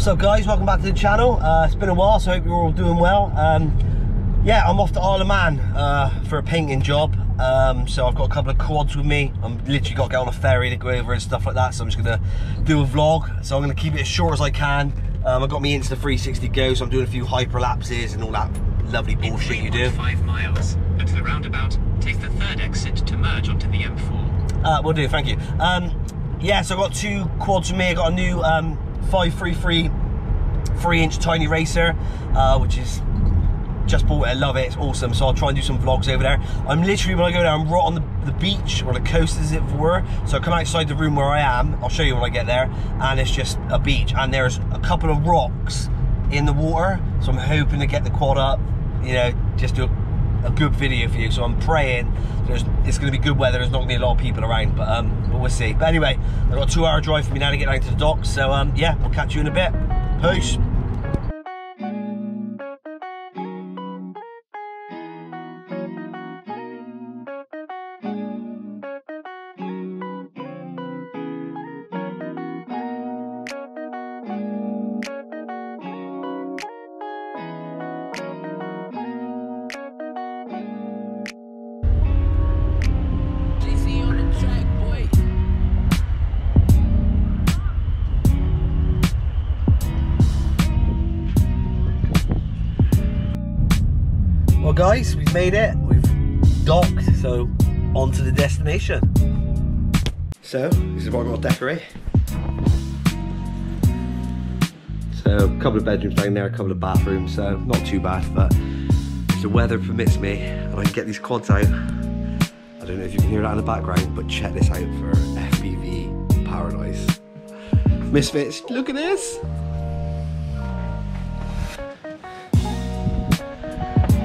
What's up guys, welcome back to the channel. Uh, it's been a while, so I hope you're all doing well. Um, yeah, I'm off to Isle of Man uh, for a painting job. Um, so I've got a couple of quads with me. I'm literally got to get on a ferry to go over and stuff like that. So I'm just gonna do a vlog. So I'm gonna keep it as short as I can. Um, I got me into the 360 go, so I'm doing a few hyperlapses and all that lovely bullshit you do. Five miles. At the roundabout, take the third exit to merge onto the M4. Uh, will do, thank you. Um, yeah, so I've got two quads with me. I got a new um, 533 3 inch tiny racer, uh, which is just bought it, I love it, it's awesome. So I'll try and do some vlogs over there. I'm literally, when I go there, I'm right on the, the beach, or the coast as it were. So I come outside the room where I am, I'll show you when I get there, and it's just a beach. And there's a couple of rocks in the water, so I'm hoping to get the quad up, you know, just do a, a good video for you. So I'm praying there's, it's going to be good weather, there's not going to be a lot of people around, but, um, but we'll see. But anyway, I've got a two hour drive for me now to get down to the docks, so um, yeah, we'll catch you in a bit. Peace. Guys, we've made it. We've docked, so on to the destination. So, this is what got to decorate. So, a couple of bedrooms down there, a couple of bathrooms, so not too bad, but if the weather permits me and I can get these quads out, I don't know if you can hear that in the background, but check this out for FPV Paradise. Misfits, look at this!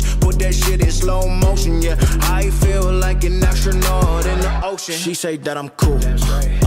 much, put that shit in slow motion. Yeah, I feel like an astronaut in the ocean. She say that I'm cool.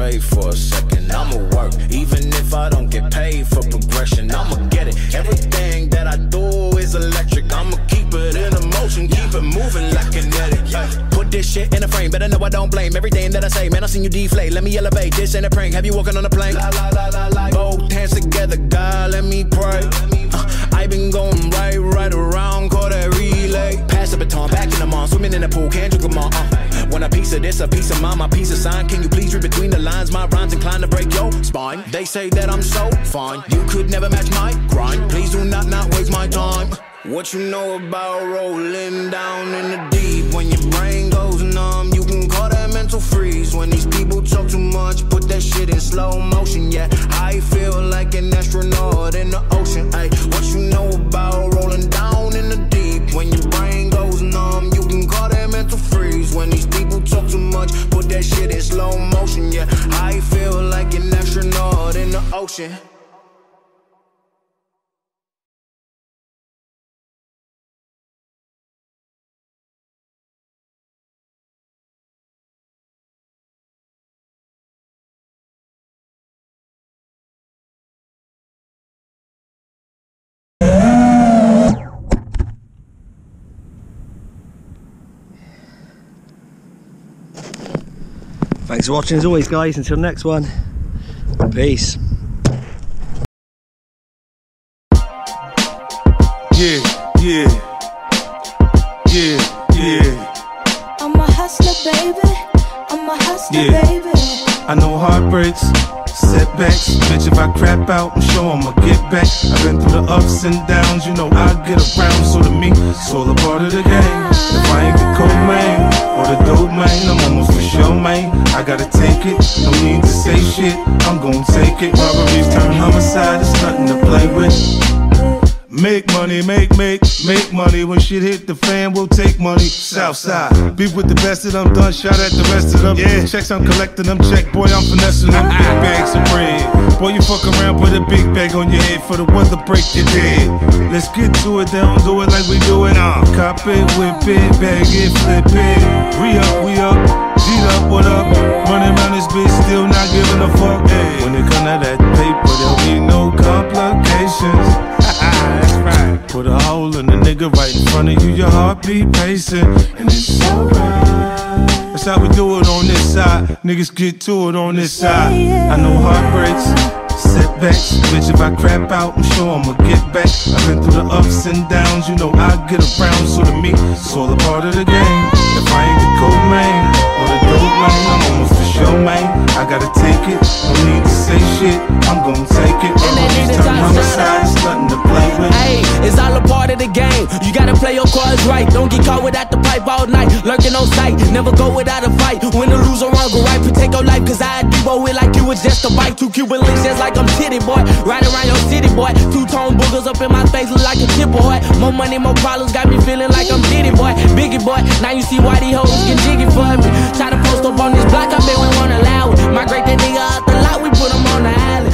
straight for a second. I'ma work, even if I don't get paid for progression. I'ma get it. Everything that I do is electric. I'ma keep it in motion, keep it moving like kinetic. Put this shit in a frame, better know I don't blame everything that I say. Man, I seen you deflate. Let me elevate. This ain't a prank. Have you walking on a plane? La, la, la, la, la. Both hands together, God, let me pray. Uh, I been going right, right around, call that relay. Pass the baton, back in the mall, swimming in the pool, can't drink them all. Uh. Piece of this, a piece of mine, my piece of sign. Can you please read between the lines? My rhymes inclined to break your spine. They say that I'm so fine, you could never match my grind. Please do not not waste my time. What you know about rolling down in the deep? When your brain goes numb, you can call that mental freeze. When these people talk too much, put that shit in slow motion. Yeah, I feel like an astronaut in the ocean. Ay, what you know about rolling down in the ocean. Thanks for watching as always guys, until next one. Peace. Yeah, yeah, yeah. I'm a hustler, baby. I'm a hustler, Yeah. baby. I know heartbreaks, setbacks. Bitch, if I crap out, I'm sure I'ma get back. I've been through the ups and downs, you know I get around. So to me, it's all a part of the game. If I ain't the cold man or the dope man, I'm almost for sure, man. I gotta take it. No need to say shit, I'm gon' take it. Robberies turn homicide, it's nothing to play with. Make money, make, make, make money. When shit hit the fan, we'll take money. Southside. Beef with the best of them, done shot at the rest of them. Yeah. Checks, I'm collecting them. Check, boy, I'm finessing them. Big bags of bread. Boy, you fuck around, put a big bag on your head for the weather break your dead. Let's get to it, they don't do it like we do it. Uh. Cop it, whip it, bag it, flip it. We up, we up. G'd up, what up? Running around this bitch, still not giving a fuck. Hey. When it come to that paper, there'll be no complications. Put a hole in the nigga right in front of you, your heartbeat pacing, and it's alright. That's how we do it on this side. Niggas get to it on this side. I know heartbreaks, setbacks. Bitch, if I crap out, I'm sure I'ma get back. I've been through the ups and downs, you know I get around. So to me, it's all a part of the game. If I ain't the gold man or the dope man, I'm almost for sure, man. I gotta take it, no need to say shit. I'm gonna take it. And then it's all a part of the game. You gotta play your cards right. Don't get caught without the pipe all night. Lurking on sight, never go without a fight. Win or lose or wrong or right, protect your life. Cause I do it like you was just a bite. Two Cuban links just like I'm titty boy. Right around your city boy. Two tone boogers up in my face look like a tip boy. More money, more problems, got me feeling like I'm Diddy boy. Biggie boy, now you see why these hoes get jiggy for me. Try to post up on this block, I bet we won't allow it. Migrate that nigga out the lot, we put him on the island.